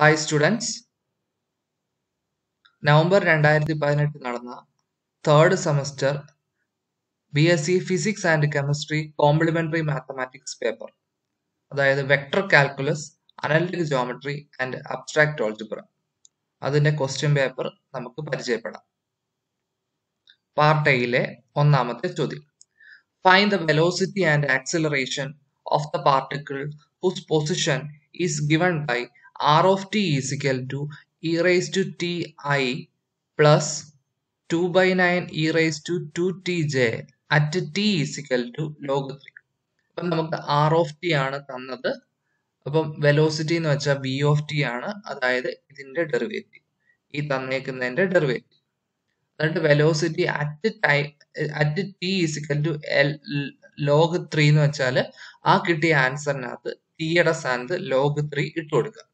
Hi students November രണ്ടായിരത്തി പതിനെട്ട് നടന്ന third semester B S C physics and chemistry complementary mathematics paper അതായത് vector calculus analytic geometry and abstract algebra അതിന്റെ question paper നമുക്ക് പരിചയപ്പെടാം. Part എയിലെ ഒന്നാമത്തെ ചോദ്യം. Find the velocity and acceleration of the particle whose position is given by r of t is equal to e raised to t i plus 2 by 9 e raised to 2 t j at t is equal to log 3 അപ്പം നമുക്ക് R of T ആണ് തന്നത്. അപ്പം velocity എന്ന് വെച്ചാൽ V of T ആണ്. അതായത് ഇതിന്റെ ഡെറിവേറ്റീവ് ഈ തന്നേക്കുന്നതിന്റെ ഡെറിവേറ്റീവ് എന്നിട്ട് velocity at time at T is equal to L log three എന്ന് വെച്ചാൽ ആ കിട്ടിയ ആൻസറിനകത്ത് ടിയുടെ സ്ഥാനത്ത് ലോഗ് ത്രീ ഇട്ട് കൊടുക്കുക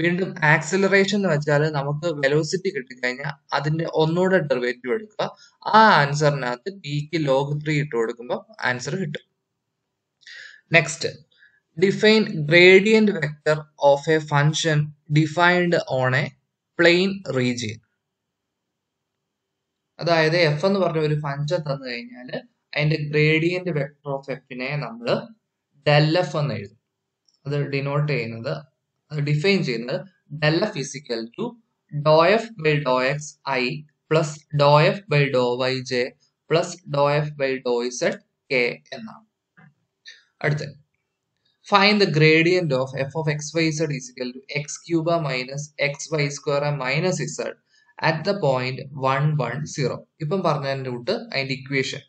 വീണ്ടും ആക്സിലറേഷൻ എന്ന് വെച്ചാൽ നമുക്ക് വെലോസിറ്റി കിട്ടിക്കഴിഞ്ഞാൽ അതിന്റെ ഒന്നുകൂടെ ഡെറിവേറ്റീവ് എടുക്കുക. ആ ആൻസറിനകത്ത് പിക്ക് ലോഗ് ത്രീ ഇട്ട് കൊടുക്കുമ്പോൾ ആൻസർ കിട്ടും. Next define gradient vector of a function defined on a plane region അതായത് എഫ് എന്ന് പറഞ്ഞ ഒരു ഫംഗ്ഷൻ തന്നു കഴിഞ്ഞാൽ അതിന്റെ ഗ്രേഡിയന്റ് വെക്ടർ ഓഫ് എഫിനെ നമ്മൾ ഡെൽ എഫ് എന്ന് എഴുതും. അത് ഡിനോട്ട് ചെയ്യുന്നത് ഡിഫൈൻ ചെയ്യുന്നത് del F is equal to do F by do X I plus do F by do Y J plus do F by do Z K എന്നാണ്. അടുത്തത് find the gradient of F of X Y Z is equal to X cube minus X Y square minus Z at the point one one zero ഇപ്പം പറഞ്ഞതിന്റെ കൂട്ട് അതിന്റെ equation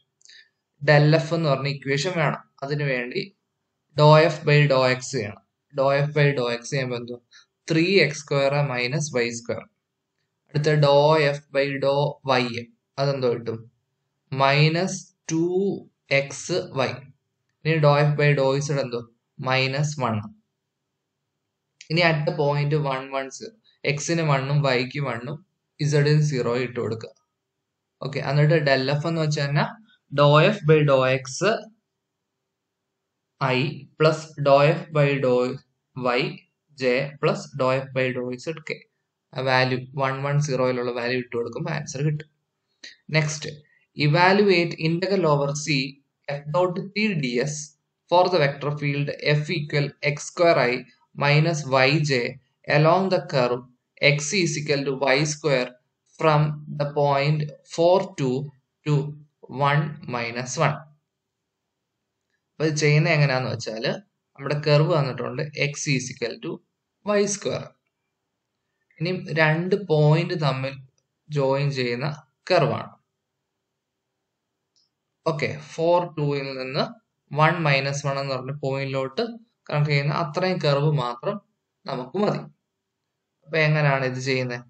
del F എന്ന് പറഞ്ഞ equation വേണം. അതിനു വേണ്ടി do F by do X ചെയ്യണം. Do F by do X ചെയ്യുമ്പോൾ എന്തോ three X square minus Y square അടുത്ത do F by do Y അതെന്തോ കിട്ടും? മൈനസ് ടു എക്സ് വൈ ഇനി do F by do Z എന്തോ മൈനസ് വൺ ഇനി അടുത്ത പോയിന്റ് വൺ വൺ സീറോ എക്സിന് വണ്ണും വൈക്ക് വണ്ണും ഇസഡിന് സീറോ ഇട്ട് കൊടുക്കുക ഓക്കെ എന്നിട്ട് ഡെൽ എഫ് എന്ന് വെച്ചാൽ do F by do X I plus do F by do Y J plus do F by do Z K value one one സീറോയിലുള്ള value ഇട്ട് കൊടുക്കുമ്പോൾ ആൻസർ കിട്ടും. Next evaluate integral over C F dot T D S for the vector field F equal X square I minus Y J along the curve X is equal to Y square from the point four two to one minus one അപ്പൊ ഇത് ചെയ്യുന്നത് എങ്ങനെയാന്ന് വെച്ചാൽ നമ്മുടെ curve വന്നിട്ടുണ്ട് X is equal to Y square ഇനി രണ്ട് point തമ്മിൽ ജോയിൻ ചെയ്യുന്ന കർവാണ് ഓക്കെ ഫോർ ടൂയിൽ നിന്ന് വൺ മൈനസ് വൺ എന്ന് പറഞ്ഞ പോയിന്റിലോട്ട് കണക്ട് ചെയ്യുന്ന അത്രയും കർവ് മാത്രം നമുക്ക് മതി. അപ്പൊ എങ്ങനെയാണ് ഇത് ചെയ്യുന്നത്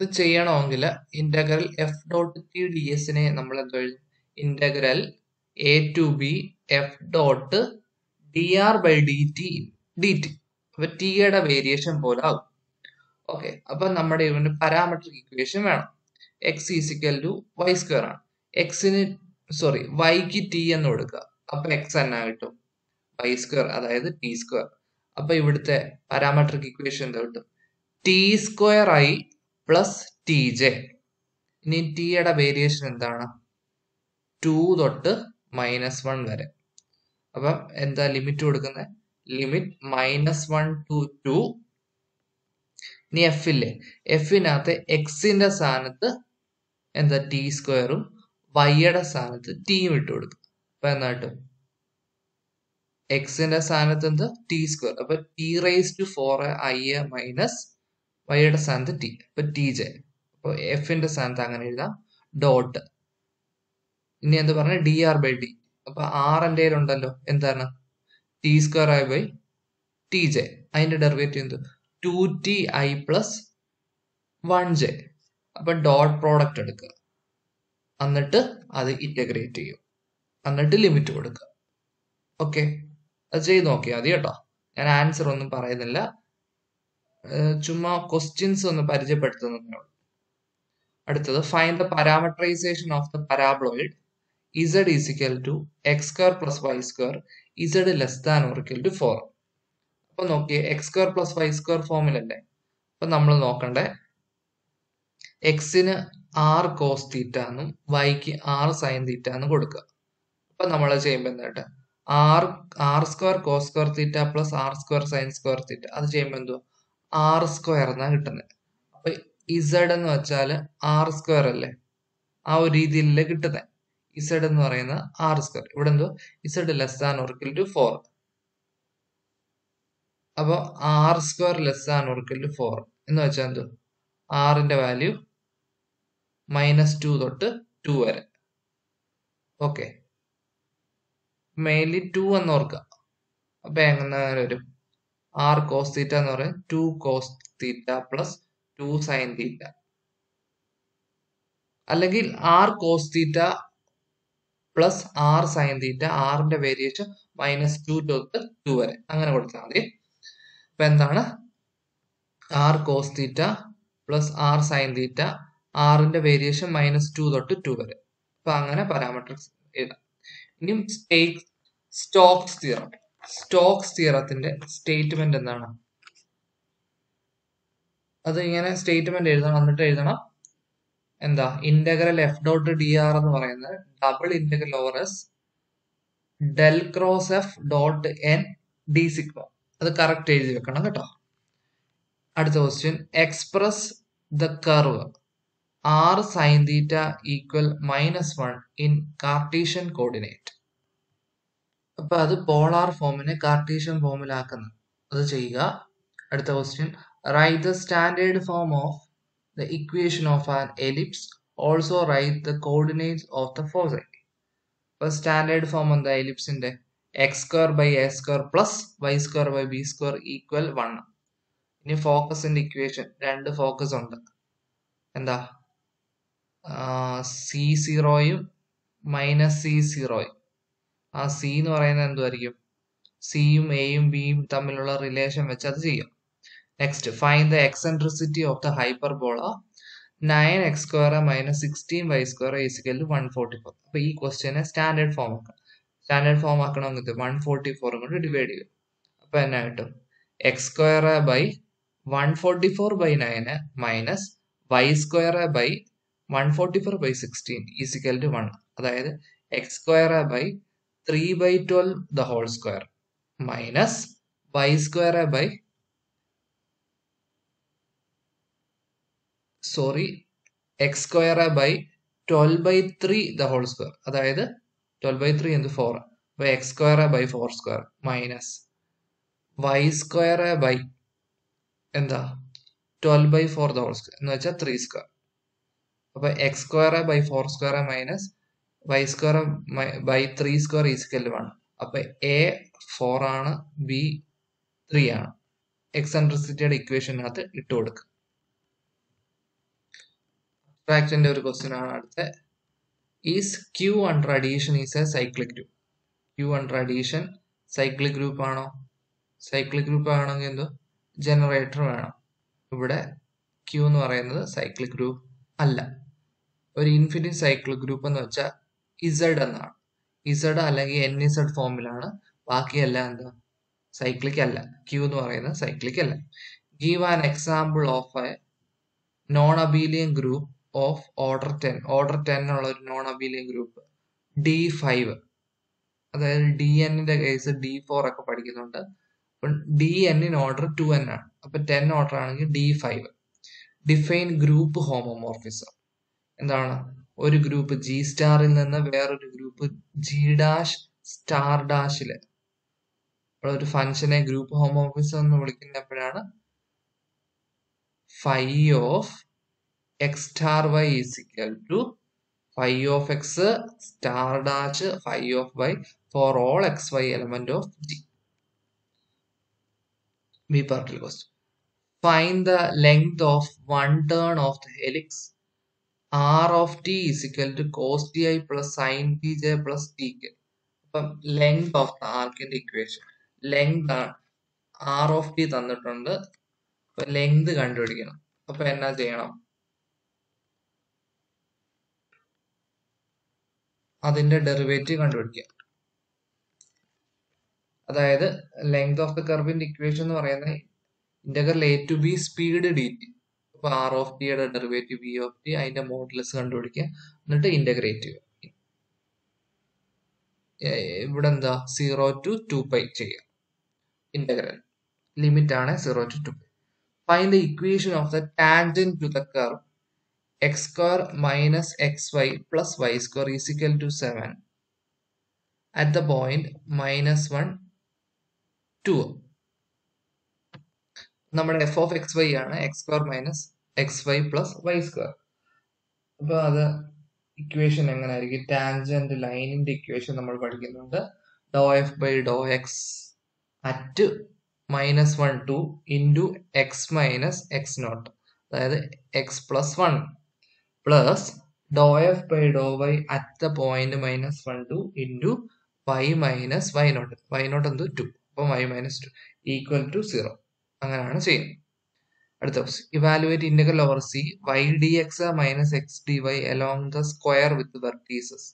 ഇത് ചെയ്യണമെങ്കിൽ integral F dot T D എസിനെ നമ്മൾ എന്തോ integral A to B F dot D R by D T D T അപ്പൊ ടിയുടെ വേരിയേഷൻ പോലെ ആകും ഓക്കെ അപ്പൊ നമ്മുടെ ഇവന് പാരാമെട്രിക് ഇക്വേഷൻ വേണം. X is equal to Y square ആണ്. എക്സിന് സോറി വൈക്ക് ടി എന്ന് കൊടുക്കുക. അപ്പൊ എക്സ് എന്നെ കിട്ടും. വൈ സ്ക്വയർ അതായത് ടി സ്ക്വയർ അപ്പൊ ഇവിടുത്തെ പാരാമെട്രിക് ഇക്വേഷൻ എന്താ കിട്ടും? T square I plus T J ഇനി ടിയുടെ വേരിയേഷൻ എന്താണ്? ടു തൊട്ട് മൈനസ് വൺ വരെ. അപ്പം എന്താ ലിമിറ്റ് കൊടുക്കുന്നത് limit minus one to two ഇനി എഫ് ഇല്ലേ? എഫിനകത്ത് എക്സിന്റെ സ്ഥാനത്ത് എന്താ ടി സ്ക്വയറും വൈയുടെ സ്ഥാനത്ത് ടിയും ഇട്ട് കൊടുക്കും. അപ്പൊ കിട്ടും? എക്സിന്റെ സ്ഥാനത്ത് എന്ത്? ടി സ്ക്വയർ അപ്പൊ T raise to four I minus വൈയുടെ സ്ഥാനത്ത് ടി അപ്പൊ ടി ജെ അപ്പൊ എഫിന്റെ സ്ഥാനത്ത് അങ്ങനെ എഴുതാം. ഡോട്ട് ഇനി എന്താ പറഞ്ഞ? ഡി ആർ ബൈ ഡി അപ്പൊ ആർ എന്റെ ഉണ്ടല്ലോ എന്താണ്? T square I by T J അതിന്റെ ഡെറിവേറ്റീവ് എന്ത്? Two T I plus one J അപ്പൊ ഡോട്ട് പ്രോഡക്റ്റ് എടുക്കുക. എന്നിട്ട് അത് ഇന്റഗ്രേറ്റ് ചെയ്യും. എന്നിട്ട് ലിമിറ്റ് കൊടുക്കുക. ഓക്കെ അത് ചെയ്ത് നോക്കിയാൽ മതി കേട്ടോ. ഞാൻ ആൻസർ ഒന്നും പറയുന്നില്ല. ചുമ്മാ ക്വസ്റ്റ്യൻസ് ഒന്ന് പരിചയപ്പെടുത്തുന്നതേ ഉള്ളൂ. അടുത്തത് find the parametrization of the paraboloid Z is equal to X square plus Y square Z less than or equal to four അപ്പൊ നോക്കിയേ X square plus Y square ഫോമിലല്ലേ അപ്പൊ നമ്മൾ നോക്കണ്ടേ എക്സിന് ആർ കോസ് തീറ്റ എന്നും വൈക്ക് ആർ സൈൻ തീറ്റ എന്നും കൊടുക്കുക. അപ്പൊ നമ്മൾ ചെയ്യുമ്പോൾ എന്തായിട്ട് R R square cos square theta plus R square sine square theta അത് ചെയ്യുമ്പോൾ എന്തോ ആർ സ്ക്വയർ എന്നാണ് കിട്ടുന്നത് അപ്പൊ ഇസഡ് എന്ന് വെച്ചാൽ ആർ സ്ക്വയർ അല്ലേ? ആ ഒരു രീതിയിലല്ലേ കിട്ടുന്നത് ഇസഡ് എന്ന് പറയുന്ന ആർ സ്ക്വയർ ഇവിടെ എന്തോ Z less than or equal to four അപ്പോൾ R square less than or equal to four എന്ന് വെച്ചാൽ എന്തോ? ആറിന്റെ വാല്യൂ മൈനസ് ടു തൊട്ട് ടു വരെ. ഓക്കെ മെയിൻലി ടു എന്ന് ഓർക്കുക അപ്പൊ എങ്ങനെ വരും. ആർ കോസ് തീറ്റ എന്ന് പറയും. Two cos theta plus two sine theta അല്ലെങ്കിൽ r cos theta plus r sine theta ആറിന്റെ വേരിയേഷൻ മൈനസ് ടു തൊട്ട് ടു വരെ. അങ്ങനെ കൊടുത്താൽ മതി. അപ്പൊ എന്താണ്? R cos theta plus r sine theta ആറിന്റെ വേരിയേഷൻ മൈനസ് ടു തൊട്ട് ടു വരെ. അപ്പൊ അങ്ങനെ പാരാമെട്രിക്സ് എഴുതാം. ഇനി സ്റ്റോക്സ് തിയറം സ്റ്റോക്സ് തിയറത്തിന്റെ സ്റ്റേറ്റ്മെന്റ് എന്താണ്? അത് ഇങ്ങനെ സ്റ്റേറ്റ്മെന്റ് എഴുതണം എന്നിട്ട് എഴുതണം. എന്താ? Integral f dot d r എന്ന് പറയുന്നത് double integral over s del cross f dot n d സിക്വ അത് കറക്റ്റ് എഴുതി വെക്കണം കേട്ടോ. അടുത്ത question express the curve r sine theta equal minus one in Cartesian coordinate അപ്പൊ അത് പോളാർ ഫോമിനെ കാർട്ടീഷ്യൻ ഫോമിലാക്കുന്നു അത് ചെയ്യുക. അടുത്ത question write the standard form of the equation of an ellipse also write the coordinates of the foci അപ്പൊ standard form എന്താ എലിപ്സിന്റെ x square by a square plus y square by b square equal one ഇനി ഫോക്കസിന്റെ equation രണ്ട് focus ഉണ്ട്. എന്താ? C സീറോയും minus C സീറോയും ആ സി എന്ന് പറയുന്നത് എന്തുമായിരിക്കും സിയും എയും ബിയും തമ്മിലുള്ള റിലേഷൻ വെച്ച് അത് ചെയ്യാം. Next find the eccentricity of the hyperbola nine X square minus sixteen Y square is equal to one forty four അപ്പൊ ഈ ക്വസ്റ്റ്യനെ സ്റ്റാൻഡേർഡ് ഫോം ആക്കണം. സ്റ്റാൻഡേർഡ് ഫോം ആക്കണമെങ്കിൽ വൺ ഫോർട്ടി ഫോറും കൊണ്ട് ഡിവൈഡ് ചെയ്യും അപ്പൊ എന്നാ കിട്ടും? X square by one forty four by nine minus Y square by one forty four by sixteen is equal to one അതായത് X square by three by twelve the whole square minus y square by sorry x square by twelve by three the whole square അതായത് twelve by three എന്ത് four അപ്പോൾ x square by four square minus y square by എന്താ? Twelve by four the whole square എന്ന് വെച്ചാൽ three square അപ്പോൾ x square by four square minus y square by three square is equal വേണം അപ്പൊ a four ആണ് B three ആണ്. എക്സെൻട്രിസിറ്റിയുടെ ഇക്വേഷനകത്ത് ഇട്ട് കൊടുക്കുക. അബ്സ്ട്രാക്റ്റിന്റെ ഒരു ക്വസ്റ്റ്യൻ ആണ് അടുത്ത. Is Q under addition is a cyclic group Q under addition cyclic group ആണോ? സൈക്ലിക് ഗ്രൂപ്പ് ആണെങ്കിൽ എന്തോ? ജനറേറ്റർ വേണം. ഇവിടെ ക്യൂ എന്ന് പറയുന്നത് സൈക്ലിക് ഗ്രൂപ്പ് അല്ല. ഒരു ഇൻഫിനിറ്റ് സൈക്ലിക് ഗ്രൂപ്പ് എന്ന് വെച്ചാൽ ഇസഡ് എന്നാണ്. ഇസഡ് അല്ലെങ്കിൽ എൻ ഇസഡ് ഫോമിലാണ് ബാക്കിയെല്ലാം എന്താ? സൈക്ലിക് അല്ല. ക്യൂ എന്ന് പറയുന്നത് സൈക്ലിക് അല്ല. Give an example of a non abelian group of order ten order ten ഉള്ള ഒരു non abelian group D five അതായത് ഡി എന്നിന്റെ കേസ് ഡി ഫോർ ഒക്കെ പഠിക്കുന്നുണ്ട്. ഡി എന്നിന് ഓർഡർ ടു എൻ ആണ്. അപ്പൊ ടെൻ ഓർഡർ ആണെങ്കിൽ D five define group homomorphism എന്താണ്? ഒരു ഗ്രൂപ്പ് ജി സ്റ്റാറിൽ നിന്ന് വേറൊരു ഗ്രൂപ്പ് ജി ഡാഷ് സ്റ്റാർ ഡാഷിൽ ഒരു ഫംഗ്ഷനെ ഗ്രൂപ്പ് ഹോമോമോർഫിസം എന്ന് വിളിക്കുന്ന വിളിക്കുന്നപ്പോഴാണ് phi of x star Y is equal to phi of X star dash phi of Y for all X Y element of G B പാർട്ടിൽ question find the length of one turn of the helix. R of t is equal to cos ti plus sin tj plus tk അപ്പം length of the ആർക്കിന്റെ equation length r of t തന്നിട്ടുണ്ട്. Length കണ്ടുപിടിക്കണം. അപ്പൊ എന്നാ ചെയ്യണം? അതിന്റെ derivative കണ്ടുപിടിക്കുക. അതായത് length of the കർവിന്റെ ഇക്വേഷൻ എന്ന് പറയുന്നത് integral a to b speed d t അപ്പൊ ആർ ഓഫ് ടിയുടെ ഡെറിവേറ്റീവ് ബി ഓഫ് ടി അതിന്റെ മോഡലസ് കണ്ടുപിടിക്കുക. എന്നിട്ട് ഇന്റഗ്രേറ്റ് ചെയ്യുക ഇവിടെ എന്താ? സീറോ ടു ടു പൈ ചെയ്യുക. ഇന്റഗ്രൽ ലിമിറ്റ് ആണ് zero to two pi find the equation of the tangent to the curve x square minus x y plus y square equal to seven at the point minus one two നമ്മുടെ F of X Y ആണ് x square minus x y plus y square അപ്പൊ അത് equation എങ്ങനെ ആയിരിക്കും tangent ലൈനിന്റെ equation നമ്മൾ പഠിക്കുന്നുണ്ട്. Doh f by doh x at minus one two into x minus x naught അതായത് x plus one plus doh f by doh y at the point minus one two into y minus y naught y naught എന്ത്? Two അപ്പോൾ y minus two equal to zero അങ്ങനെയാണ് ചെയ്യുന്നത്. അടുത്ത question evaluate integral over c y d x minus x d y along the square with vertices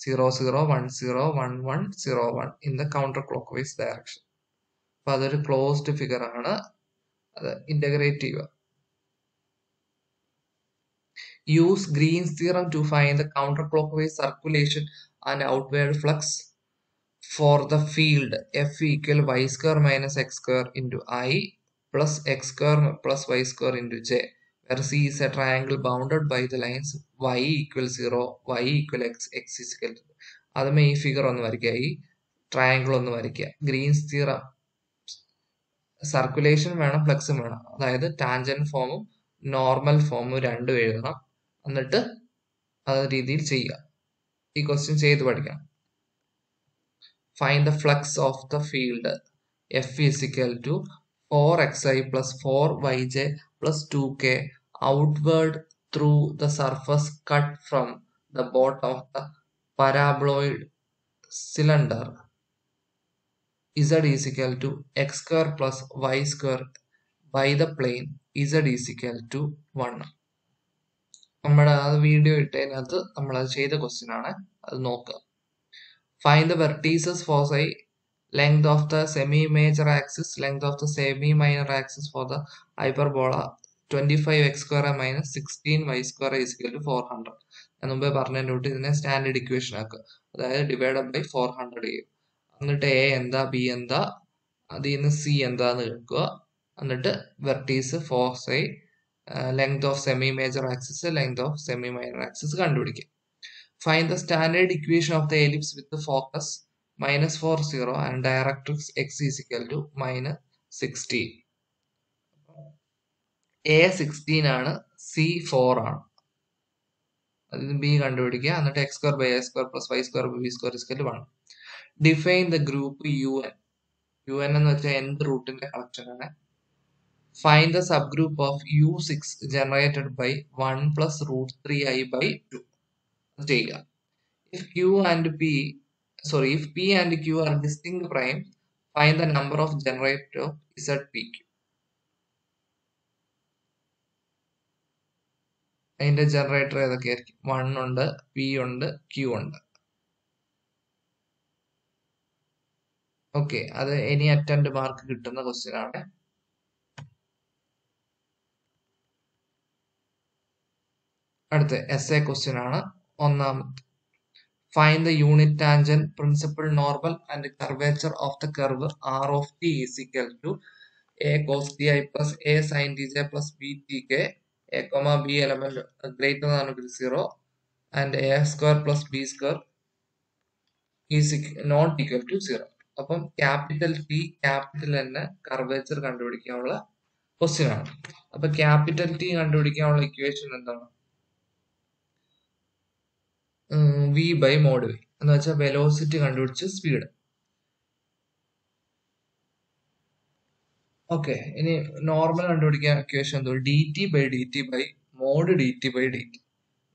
zero zero one zero one one zero one in the counter clock wise direction അപ്പൊ അതൊരു closed figure ആണ്. അത് integrate ചെയ്യുക theorem to find the counter clock wise circulation and outward flux for the field f equal y square minus x square into i plus x square plus y square into j where c is a triangle bounded by the lines y equal 0 y equal x x is equal to അതുമേ ഈ figure ഒന്ന് വരയ്ക്കുക ഈ triangle ഒന്ന് വരയ്ക്കുക. Green's theorem circulation വേണം ഫ്ലക്സും വേണം. അതായത് ടാൻജൻ ഫോമും നോർമൽ ഫോമും രണ്ടും എഴുതണം. എന്നിട്ട് അത് രീതിയിൽ ചെയ്യുക ഈ ക്വസ്റ്റ്യൻ ചെയ്ത് പഠിക്കണം find the flux of the field F is equal to 4xi plus 4yj plus 2k outward through the surface cut from the bottom of the paraboloid cylinder z is equal to x square plus y square by the plane z is equal to 1 നമ്മുടെ ആ video ഇട്ടതിനകത്ത് നമ്മൾ അത് ചെയ്ത question ആണ്. അത് നോക്കുക find the vertices foci length of the length of the semi major axis length of the semi minor axis for the hyperbola. 25x square minus 16y square is equal to 400 ഞാൻ മുമ്പേ പറഞ്ഞതിന്റെ ഇതിനെ standard equation ആക്കുക അതായത് divided by four hundred ചെയ്യും. എന്നിട്ട് A എന്താ B എന്താ അതിൽ നിന്ന് സി എന്താന്ന് കേൾക്കുക. എന്നിട്ട് vertices foci length of semi major axis length of semi minor axis കണ്ടുപിടിക്കുക find the standard equation of the ellipse with focus 4 0 and directrix x is equal to minus 16 a 16 ആണ് C four ആണ്. അതിൽ B കണ്ടുപിടിക്കുക. എന്നിട്ട് x square by a square plus y square b square is equal one define the group u n u n എന്ന് വെച്ചാൽ എന്ത് റൂട്ടിന്റെ collection ആണ്? Of u six generated by one plus root three i by two ചെയ്യുക if q and p sorry if p and q are distinct primes find the number of generator of zpq അതിന്റെ generator ഏതൊക്കെയായിരിക്കും one ഉണ്ട് P ഉണ്ട് Q ഉണ്ട്. Okay അത് any attend mark കിട്ടുന്ന question ആണ്. അടുത്ത എസ് എ ക്വസ്റ്റ്യൻ ആണ് ഒന്നാമത് find the unit tangent principal normal and curvature of the curve r of t is equal to a cos t i plus a sine t j plus b t k a comma b element greater than equal zero and a square plus b square is not equal to zero അപ്പം capital T capital N curvature കണ്ടുപിടിക്കാനുള്ള question ആണ്. അപ്പൊ capital T കണ്ടുപിടിക്കാനുള്ള equation എന്താണ്? V by mod V എന്ന് വെച്ചാൽ velocity കണ്ടുപിടിച്ച് speed okay ഇനി നോർമൽ കണ്ടുപിടിക്കാൻ ഇക്വേഷൻ എന്തോ? D t by d t by mod d t by d t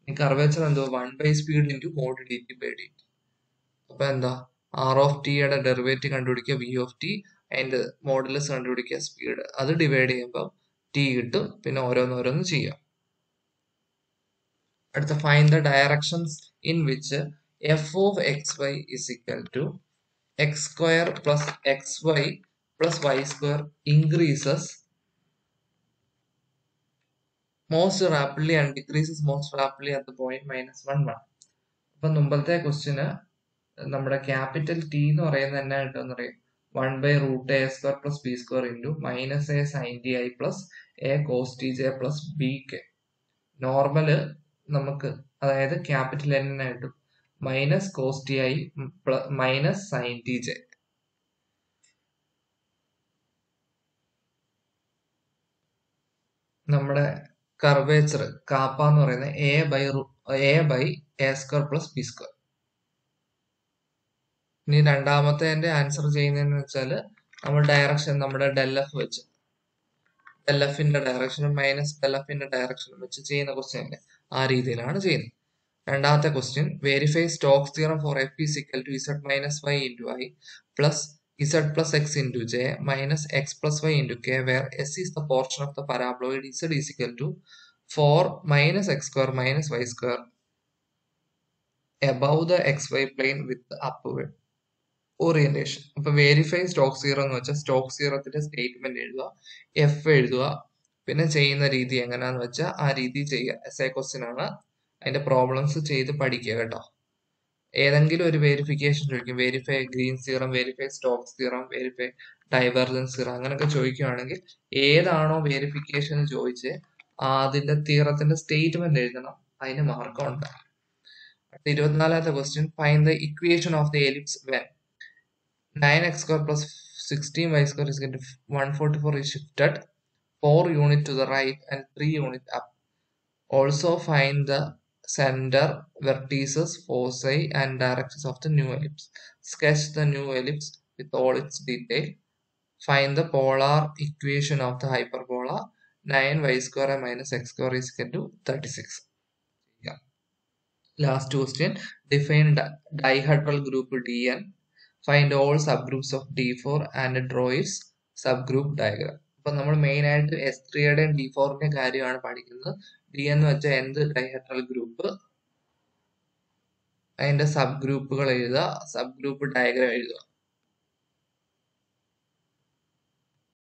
ഇനി കർവേച്ചർ എന്തോ? One by speed into mod d t by d t അപ്പൊ എന്താ? ആർ ഓഫ് ടിയുടെ ഡെറിവേറ്റീവ് കണ്ടുപിടിക്കുക വി ഓഫ് ടി അതിന്റെ modulus കണ്ടുപിടിക്കുക speed അത് divide ചെയ്യുമ്പോൾ ടി കിട്ടും പിന്നെ ഓരോന്നോരോന്ന് ചെയ്യാം. അടുത്ത find the directions f of x y is equal to x square plus x y plus y square increases most rapidly and decreases most rapidly at the point minus one one അപ്പൊ മുമ്പത്തെ ക്വസ്റ്റിന് നമ്മുടെ capital T എന്ന് പറയുന്നത് എന്നാ കിട്ടുമെന്ന് അറിയാം one by root a square plus b square into minus a sine t i plus a cos t j plus b k normal നമുക്ക് അതായത് ക്യാപിറ്റൽ എൻ ആയിട്ടും minus cos t i minus sine t j. നമ്മുടെ curvature kappa എന്ന് പറയുന്നത് a by a by a square plus b square ഇനി രണ്ടാമത്തെ answer ചെയ്യുന്നതെന്ന് വെച്ചാൽ നമ്മൾ ഡയറക്ഷൻ നമ്മുടെ ഡെൽ എഫ് വെച്ച് ഡെൽ എഫിന്റെ ഡയറക്ഷനും മൈനസ് ഡെൽ എഫിന്റെ ഡയറക്ഷനും വെച്ച് ചെയ്യുന്ന ക്വസ്റ്റ്യൻ അല്ലേ ആ രീതിയിലാണ് ചെയ്യുന്നത്. രണ്ടാമത്തെ question verify Stokes theorem for f is equal to z minus y into i plus z plus x into j minus x plus y into k where s is the portion of the paraboloid z is equal to four minus x square minus y square above the xy plane with with upward orientation അപ്പൊ verify Stokes സീറോ എന്ന് വെച്ചാൽ Stokes സീറോത്തിന്റെ statement എഴുതുക F എഴുതുക പിന്നെ ചെയ്യുന്ന രീതി എങ്ങനെയാന്ന് വെച്ചാൽ ആ രീതി ചെയ്യുക. എസ് എ ക്വസ്റ്റ്യൻ ആണ് അതിന്റെ പ്രോബ്ലംസ് ചെയ്ത് പഠിക്കുക കേട്ടോ. ഏതെങ്കിലും ഒരു വെരിഫിക്കേഷൻ ചോദിക്കും. Verify Green theorem verify Stokes theorem verify divergence theorem അങ്ങനെയൊക്കെ ചോദിക്കുകയാണെങ്കിൽ ഏതാണോ വെരിഫിക്കേഷൻ ചോദിച്ച് അതിന്റെ തീറത്തിന്റെ സ്റ്റേറ്റ്മെന്റ് എഴുതണം. അതിന് മാർക്കം ഉണ്ട്. അടുത്ത ഇരുപത്തിനാലാമത്തെ question find the equation of the ellipse when nine x square plus sixteen y square is one forty four is shifted 4 unit to the right and 3 unit up. Also find the center vertices, foci and directions of the new ellipse. Sketch the new ellipse with all its detail. Find the polar equation of the hyperbola 9y square minus x square is equal to 36. Yeah. Last question. Define dihedral group Dn. Find all subgroups of D4 and draw its subgroup diagram. അപ്പൊ നമ്മൾ main ആയിട്ട് S ത്രീയുടെയും D ഫോറിന്റെയും കാര്യമാണ് പഠിക്കുന്നത്. D എന്ന് വെച്ചാൽ എന്ത് dihedral group അതിന്റെ sub ഗ്രൂപ്പുകൾ എഴുതുക. സബ് ഗ്രൂപ്പ് ഡയഗ്രം എഴുതുക.